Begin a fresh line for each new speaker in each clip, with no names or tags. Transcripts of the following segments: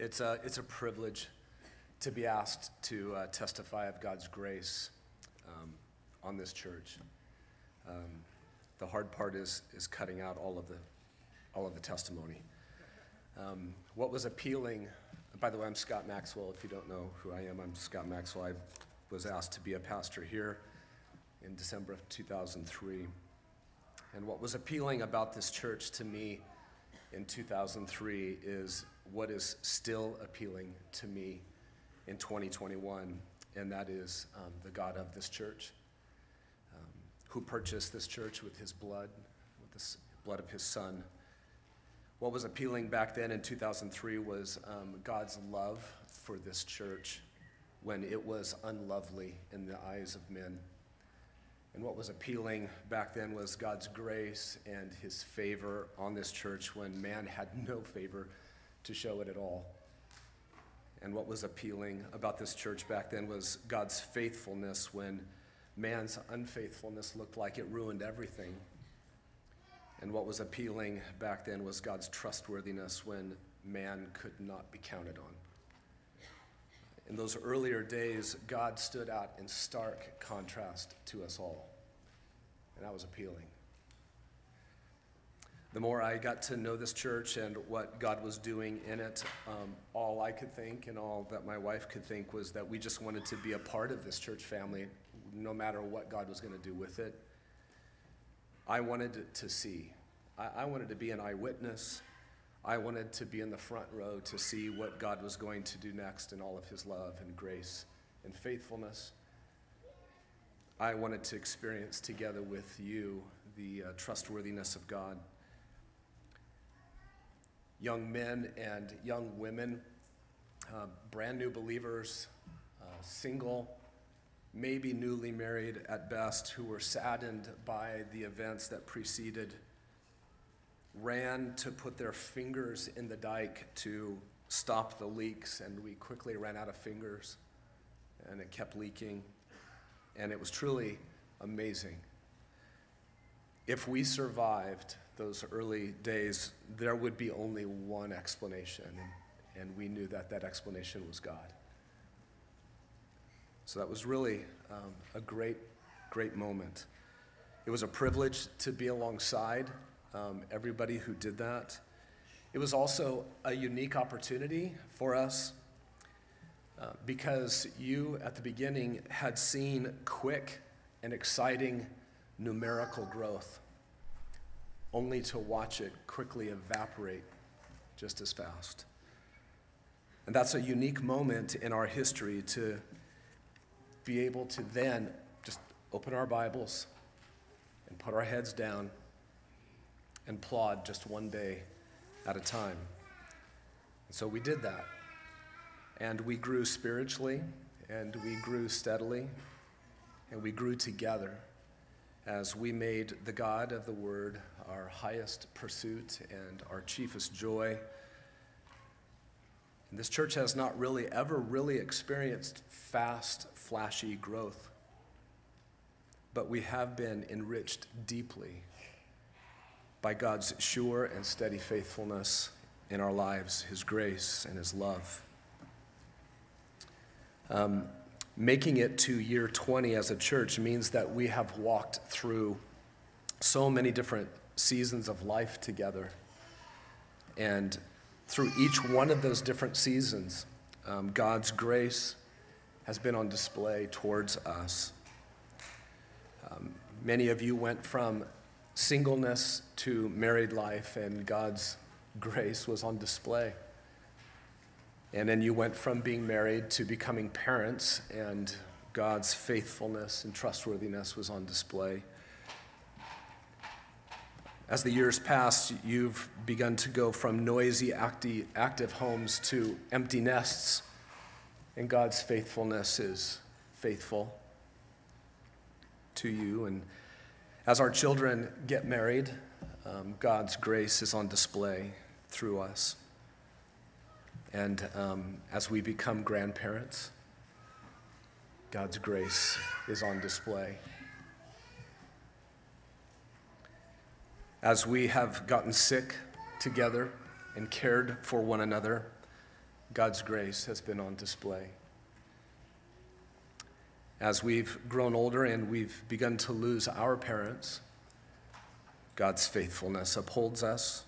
It's a, it's a privilege to be asked to uh, testify of God's grace um, on this church. Um, the hard part is, is cutting out all of the, all of the testimony. Um, what was appealing, by the way, I'm Scott Maxwell. If you don't know who I am, I'm Scott Maxwell. I was asked to be a pastor here in December of 2003. And what was appealing about this church to me in 2003 is what is still appealing to me in 2021, and that is um, the God of this church, um, who purchased this church with his blood, with the blood of his son. What was appealing back then in 2003 was um, God's love for this church when it was unlovely in the eyes of men. And what was appealing back then was God's grace and his favor on this church when man had no favor to show it at all. And what was appealing about this church back then was God's faithfulness when man's unfaithfulness looked like it ruined everything. And what was appealing back then was God's trustworthiness when man could not be counted on. In those earlier days, God stood out in stark contrast to us all. And that was appealing. The more I got to know this church and what God was doing in it, um, all I could think and all that my wife could think was that we just wanted to be a part of this church family, no matter what God was going to do with it. I wanted to see. I, I wanted to be an eyewitness. I wanted to be in the front row to see what God was going to do next in all of his love and grace and faithfulness. I wanted to experience together with you the uh, trustworthiness of God. Young men and young women, uh, brand new believers, uh, single, maybe newly married at best, who were saddened by the events that preceded ran to put their fingers in the dike to stop the leaks, and we quickly ran out of fingers, and it kept leaking. And it was truly amazing. If we survived those early days, there would be only one explanation, and, we knew that that explanation was God. So that was really um, a great, great moment. It was a privilege to be alongside um, everybody who did that. It was also a unique opportunity for us uh, because you, at the beginning, had seen quick and exciting numerical growth, only to watch it quickly evaporate just as fast. And that's a unique moment in our history to be able to then just open our Bibles and put our heads down and plod just one day at a time. And so we did that. And we grew spiritually, and we grew steadily, and we grew together as we made the God of the Word our highest pursuit and our chiefest joy. And this church has not really ever really experienced fast, flashy growth, but we have been enriched deeply by God's sure and steady faithfulness in our lives, His grace and His love. Um, making it to year 20 as a church means that we have walked through so many different seasons of life together. And through each one of those different seasons, um, God's grace has been on display towards us. Um, many of you went from singleness to married life, and God's grace was on display. And then you went from being married to becoming parents, and God's faithfulness and trustworthiness was on display. As the years pass, you've begun to go from noisy, active homes to empty nests, and God's faithfulness is faithful to you. And as our children get married, um, God's grace is on display through us. And um, as we become grandparents, God's grace is on display. As we have gotten sick together and cared for one another, God's grace has been on display. As we've grown older and we've begun to lose our parents, God's faithfulness upholds us.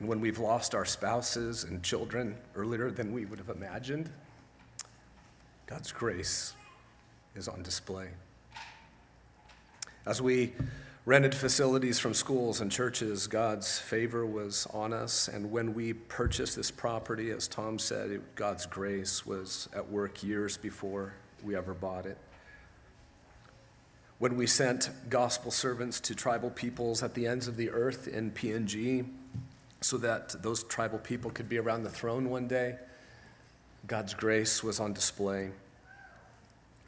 And when we've lost our spouses and children earlier than we would have imagined, God's grace is on display. As we rented facilities from schools and churches, God's favor was on us. And when we purchased this property, as Tom said, God's grace was at work years before we ever bought it. When we sent gospel servants to tribal peoples at the ends of the earth in PNG so that those tribal people could be around the throne one day, God's grace was on display.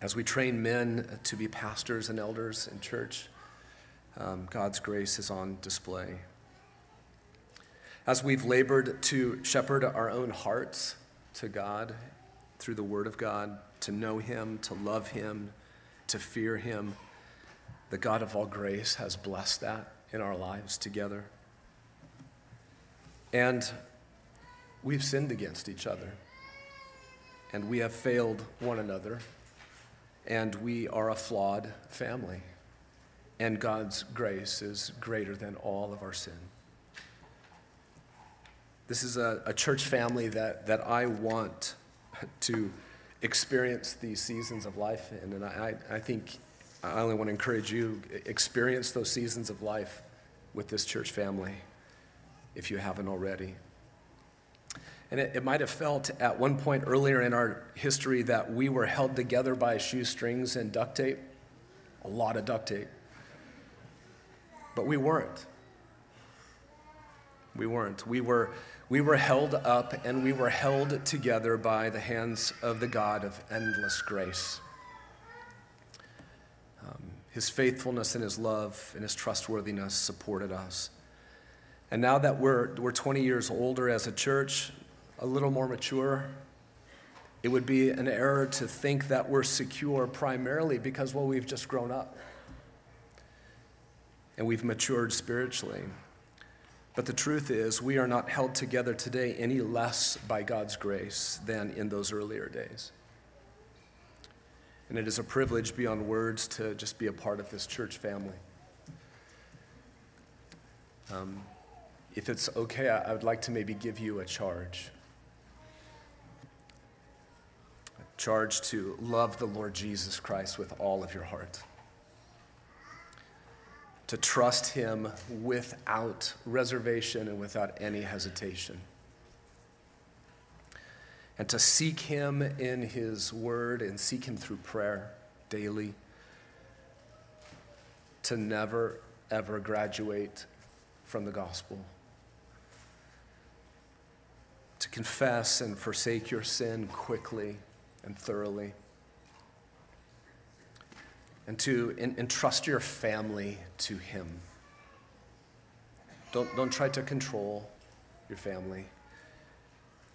As we train men to be pastors and elders in church, um, God's grace is on display. As we've labored to shepherd our own hearts to God through the Word of God, to know Him, to love Him, to fear Him, the God of all grace has blessed that in our lives together. And we've sinned against each other, and we have failed one another and we are a flawed family. And God's grace is greater than all of our sin. This is a, a church family that, that I want to experience these seasons of life in. And I, I think I only want to encourage you, experience those seasons of life with this church family if you haven't already. And it, it might have felt at one point earlier in our history that we were held together by shoestrings and duct tape, a lot of duct tape. But we weren't. We weren't. We were, we were held up and we were held together by the hands of the God of endless grace. Um, his faithfulness and his love and his trustworthiness supported us. And now that we're, we're 20 years older as a church, a little more mature, it would be an error to think that we're secure primarily because, well, we've just grown up and we've matured spiritually. But the truth is, we are not held together today any less by God's grace than in those earlier days. And it is a privilege beyond words to just be a part of this church family. Um, if it's okay, I would like to maybe give you a charge. A charge to love the Lord Jesus Christ with all of your heart, to trust Him without reservation and without any hesitation, and to seek Him in His Word and seek Him through prayer daily, to never, ever graduate from the gospel to confess and forsake your sin quickly and thoroughly. And to entrust your family to Him. Don't, don't try to control your family.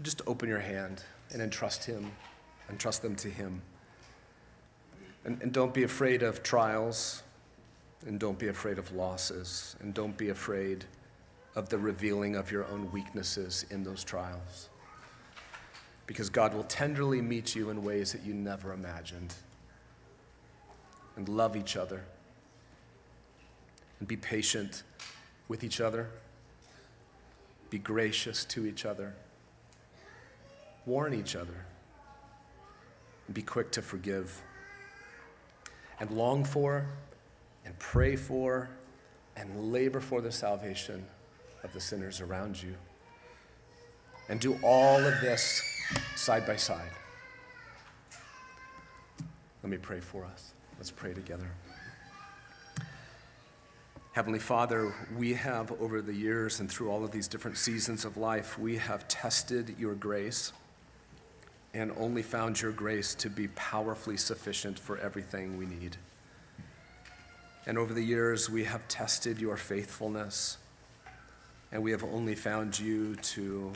Just open your hand and entrust Him, entrust them to Him. And, and don't be afraid of trials, and don't be afraid of losses, and don't be afraid of the revealing of your own weaknesses in those trials because God will tenderly meet you in ways that you never imagined. And love each other. And be patient with each other. Be gracious to each other. Warn each other. And be quick to forgive. And long for, and pray for, and labor for the salvation of the sinners around you. And do all of this side by side. Let me pray for us. Let's pray together. Heavenly Father, we have over the years and through all of these different seasons of life, we have tested your grace and only found your grace to be powerfully sufficient for everything we need. And over the years, we have tested your faithfulness, and we have only found you to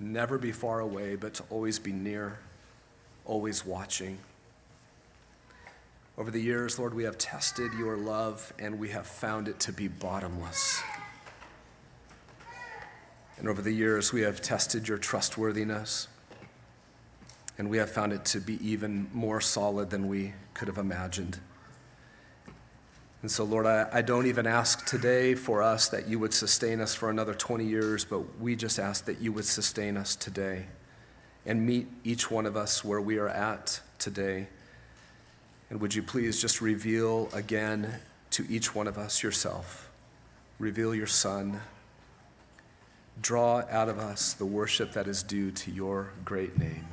never be far away, but to always be near, always watching. Over the years, Lord, we have tested your love and we have found it to be bottomless. And over the years, we have tested your trustworthiness, and we have found it to be even more solid than we could have imagined. And so, Lord, I, I don't even ask today for us that you would sustain us for another 20 years, but we just ask that you would sustain us today and meet each one of us where we are at today. And would you please just reveal again to each one of us yourself? Reveal your Son. Draw out of us the worship that is due to your great name.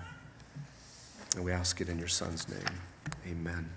And we ask it in your Son's name. Amen.